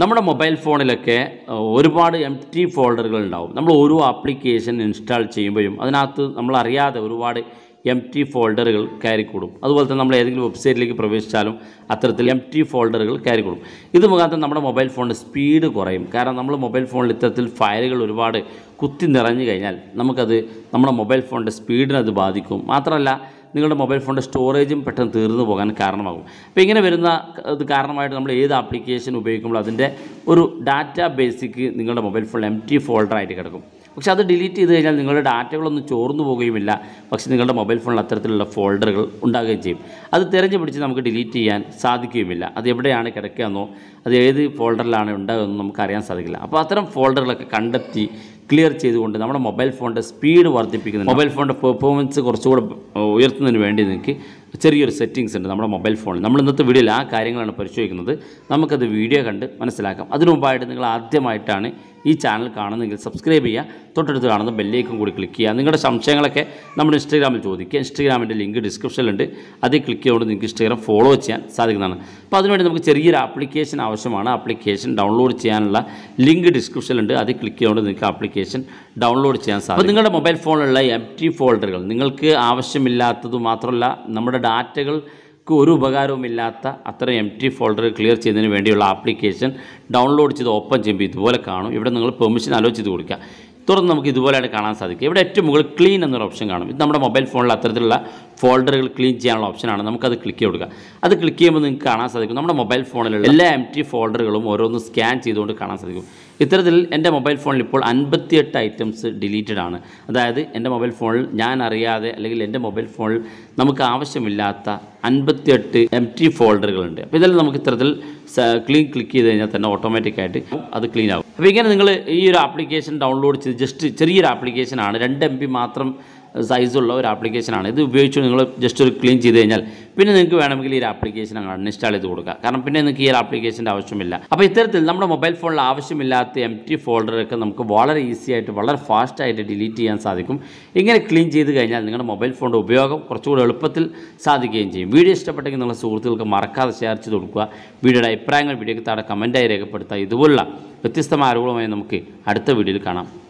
നമ്മുടെ മൊബൈൽ ഫോണിലൊക്കെ ഒരുപാട് എം ടി ഫോൾഡറുകൾ ഉണ്ടാവും നമ്മൾ ഓരോ ആപ്ലിക്കേഷൻ ഇൻസ്റ്റാൾ ചെയ്യുമ്പോഴും അതിനകത്ത് നമ്മൾ അറിയാതെ ഒരുപാട് എം ടി ഫോൾഡറുകൾ കയറിക്കൂടും. അതുപോലെ തന്നെ നമ്മൾ ഏതെങ്കിലും വെബ്സൈറ്റിലേക്ക് പ്രവേശിച്ചാലും അത്തരത്തിൽ എം ടി ഫോൾഡറുകൾ കയറിക്കൂടും. ഇത് മുഖാന്തരം നമ്മുടെ മൊബൈൽ ഫോണിന്റെ സ്പീഡ് കുറയും. കാരണം നമ്മൾ മൊബൈൽ ഫോണിൽ ഇത്തരത്തിൽ ഫയലുകൾ ഒരുപാട് കുത്തി നിറഞ്ഞു കഴിഞ്ഞാൽ നമുക്കത് നമ്മുടെ മൊബൈൽ ഫോണിന്റെ സ്പീഡിനത് ബാധിക്കും. മാത്രമല്ല നിങ്ങളുടെ മൊബൈൽ ഫോണിന്റെ സ്റ്റോറേജും പെട്ടെന്ന് തീർന്നു പോകാൻ കാരണമാകും. അപ്പോൾ ഇങ്ങനെ വരുന്ന ഇത് കാരണമായിട്ട് നമ്മൾ ഏത് ആപ്ലിക്കേഷൻ ഉപയോഗിക്കുമ്പോൾ അതിന്റെ ഒരു ഡാറ്റ ബേസിക്ക് നിങ്ങളുടെ മൊബൈൽ ഫോണിൽ എം ടി ഫോൾഡറായിട്ട് കിടക്കും. പക്ഷെ അത് ഡിലീറ്റ് ചെയ്ത് കഴിഞ്ഞാൽ നിങ്ങളുടെ ഡാറ്റകളൊന്നും ചോർന്നു പോകുകയുമില്ല. പക്ഷേ നിങ്ങളുടെ മൊബൈൽ ഫോണിൽ അത്തരത്തിലുള്ള ഫോൾഡറുകൾ ഉണ്ടാകുകയും ചെയ്യും. അത് തിരഞ്ഞു പിടിച്ച് നമുക്ക് ഡിലീറ്റ് ചെയ്യാൻ സാധിക്കുകയുമില്ല. അത് എവിടെയാണ് കിടക്കുകയെന്നോ അത് ഏത് ഫോൾഡറിലാണ് ഉണ്ടാകുമെന്നോ നമുക്ക് അറിയാൻ സാധിക്കില്ല. അപ്പോൾ അത്തരം ഫോൾഡറുകളൊക്കെ കണ്ടെത്തി ക്ലിയർ ചെയ്തുകൊണ്ട് നമ്മുടെ മൊബൈൽ ഫോണിന്റെ സ്പീഡ് വർദ്ധിപ്പിക്കുന്നുണ്ട് മൊബൈൽ ഫോണിന്റെ പെർഫോമൻസ് കുറച്ചുകൂടെ ഉയർത്തുന്നതിന് വേണ്ടി നിങ്ങൾക്ക് ചെറിയൊരു സെറ്റിങ്സ് ഉണ്ട് നമ്മുടെ മൊബൈൽ ഫോണിൽ നമ്മൾ ഇന്നത്തെ വീഡിയോയിൽ ആ കാര്യങ്ങളാണ് പരിശോധിക്കുന്നത്. നമുക്കത് വീഡിയോ കണ്ട് മനസ്സിലാക്കാം. അതിനു മുമ്പായിട്ട് നിങ്ങൾ ആദ്യമായിട്ടാണ് ഈ ചാനൽ കാണുന്നതെങ്കിൽ സബ്സ്ക്രൈബ് ചെയ്യുക. തൊട്ടടുത്ത് കാണുന്ന ബെല്ലേക്കും കൂടി ക്ലിക്ക് ചെയ്യുക. നിങ്ങളുടെ സംശയങ്ങളൊക്കെ നമ്മുടെ ഇൻസ്റ്റാഗ്രാമിൽ ചോദിക്കുക. ഇൻസ്റ്റാഗ്രാമിന്റെ ലിങ്ക് ഡിസ്ക്രിപ്ഷനിലുണ്ട് അതിൽ ക്ലിക്ക് ചെയ്തുകൊണ്ട് നിങ്ങൾക്ക് ഇൻസ്റ്റാഗ്രാം ഫോളോ ചെയ്യാൻ സാധിക്കുന്നതാണ്. അപ്പോൾ അതിനുവേണ്ടി നമുക്ക് ചെറിയൊരു ആപ്ലിക്കേഷൻ ആവശ്യമാണ്. ആപ്ലിക്കേഷൻ ഡൗൺലോഡ് ചെയ്യാനുള്ള ലിങ്ക് ഡിസ്ക്രിപ്ഷനിലുണ്ട് അതിൽ ക്ലിക്ക് ചെയ്തുകൊണ്ട് നിങ്ങൾക്ക് ആപ്ലിക്കേഷൻ ഡൗൺലോഡ് ചെയ്യാൻ സാധിക്കും. നിങ്ങളുടെ മൊബൈൽ ഫോണിലുള്ള എം ഫോൾഡറുകൾ നിങ്ങൾക്ക് ആവശ്യമില്ലാത്തത് മാത്രമല്ല നമ്മുടെ ഡാറ്റകൾക്ക് ഒരു ഉപകാരവുമില്ലാത്ത അത്ര എം ടി ഫോൾഡർ ക്ലിയർ ചെയ്യുന്നതിന് വേണ്ടിയുള്ള ആപ്ലിക്കേഷൻ ഡൗൺലോഡ് ചെയ്ത് ഓപ്പൺ ചെയ്യുമ്പോൾ ഇതുപോലെ കാണും. ഇവിടെ നിങ്ങൾ പെർമിഷൻ അലോ കൊടുക്കുക. തുറന്ന് നമുക്ക് ഇതുപോലെയാണ് കാണാൻ സാധിക്കും ഇവിടെ ഏറ്റവും മുകളിൽ ക്ലീൻ എന്നൊരു ഓപ്ഷൻ കാണും. ഇത് നമ്മുടെ മൊബൈൽ ഫോണിൽ അത്തരത്തിലുള്ള ഫോൾഡറുകൾ ക്ലീൻ ചെയ്യാനുള്ള ഓപ്ഷനാണ് നമുക്കത് ക്ലിക്ക് ചെയ്ത് കൊടുക്കുക. അത് ക്ലിക്ക് ചെയ്യുമ്പോൾ നിങ്ങൾക്ക് കാണാൻ സാധിക്കും. നമ്മുടെ മൊബൈൽ ഫോണിലുള്ള എല്ലാ എം ടി ഫോൾഡറുകളും ഓരോന്ന് സ്കാൻ ചെയ്തുകൊണ്ട് കാണാൻ സാധിക്കും. ഇത്തരത്തിൽ എന്റെ മൊബൈൽ ഫോണിൽ ഇപ്പോൾ അൻപത്തിയെട്ട് ഐറ്റംസ് ഡിലീറ്റഡ് ആണ്. അതായത് എന്റെ മൊബൈൽ ഫോണിൽ ഞാൻ അറിയാതെ അല്ലെങ്കിൽ എന്റെ മൊബൈൽ ഫോണിൽ നമുക്ക് ആവശ്യമില്ലാത്ത അൻപത്തിയെട്ട് എം ടി ഫോൾഡറുകളുണ്ട് അപ്പോൾ ഇതെല്ലാം നമുക്ക് ഇത്തരത്തിൽ ക്ലീൻ ക്ലിക്ക് ചെയ്ത് കഴിഞ്ഞാൽ തന്നെ ഓട്ടോമാറ്റിക്കായിട്ട് അത് ക്ലീൻ ആകും അപ്പോൾ ഇങ്ങനെ നിങ്ങൾ ഈ ഒരു ആപ്ലിക്കേഷൻ ഡൗൺലോഡ് ചെയ്ത് ജസ്റ്റ് ചെറിയൊരു ആപ്ലിക്കേഷനാണ് രണ്ട് എം ബി മാത്രം സൈസുള്ള ഒരു ആപ്ലിക്കേഷനാണ് ഇത് ഉപയോഗിച്ച് നിങ്ങൾ ജസ്റ്റ് ഒരു ക്ലീൻ ചെയ്ത് കഴിഞ്ഞാൽ പിന്നെ നിങ്ങൾക്ക് വേണമെങ്കിൽ ഈ ആപ്ലിക്കേഷൻ അങ്ങ് അൺഇൻസ്റ്റാൾ ചെയ്ത് കൊടുക്കുക. കാരണം പിന്നെ നിങ്ങൾക്ക് ഈ ഒരു ആപ്ലിക്കേഷന്റെ ആവശ്യമില്ല. അപ്പോൾ ഇത്തരത്തിൽ നമ്മുടെ മൊബൈൽ ഫോണിൽ ആവശ്യമില്ലാത്ത എം ടി ഫോൾഡറൊക്കെ നമുക്ക് വളരെ ഈസി ആയിട്ട് വളരെ ഫാസ്റ്റായിട്ട് ഡിലീറ്റ് ചെയ്യാൻ സാധിക്കും. ഇങ്ങനെ ക്ലീൻ ചെയ്ത് കഴിഞ്ഞാൽ നിങ്ങളുടെ മൊബൈൽ ഫോണിന്റെ ഉപയോഗം കുറച്ചുകൂടി എളുപ്പത്തിൽ സാധിക്കുകയും ചെയ്യും. വീഡിയോ ഇഷ്ടപ്പെട്ടെങ്കിൽ നിങ്ങളുടെ സുഹൃത്തുക്കൾക്ക് മറക്കാതെ ഷെയർ ചെയ്ത് കൊടുക്കുക. വീഡിയോയുടെ അഭിപ്രായങ്ങൾ വീഡിയോക്ക് താഴെ കമന്റായി രേഖപ്പെടുത്തുക ഇതുപോലുള്ള വ്യത്യസ്തമായ അറിവുകളുമായി നമുക്ക് അടുത്ത വീഡിയോയിൽ കാണാം.